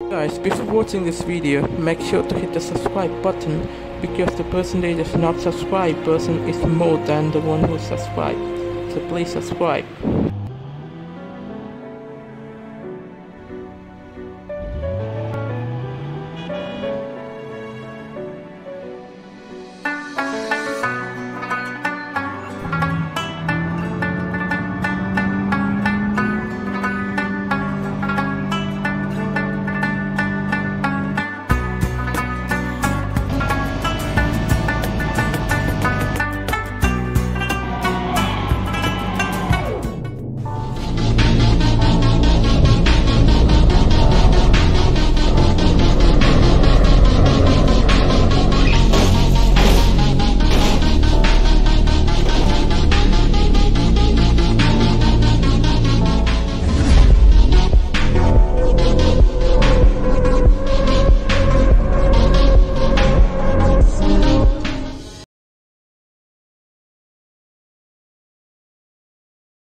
Guys, before watching this video, make sure to hit the subscribe button because the percentage of not subscribed person is more than the one who subscribed. So please subscribe.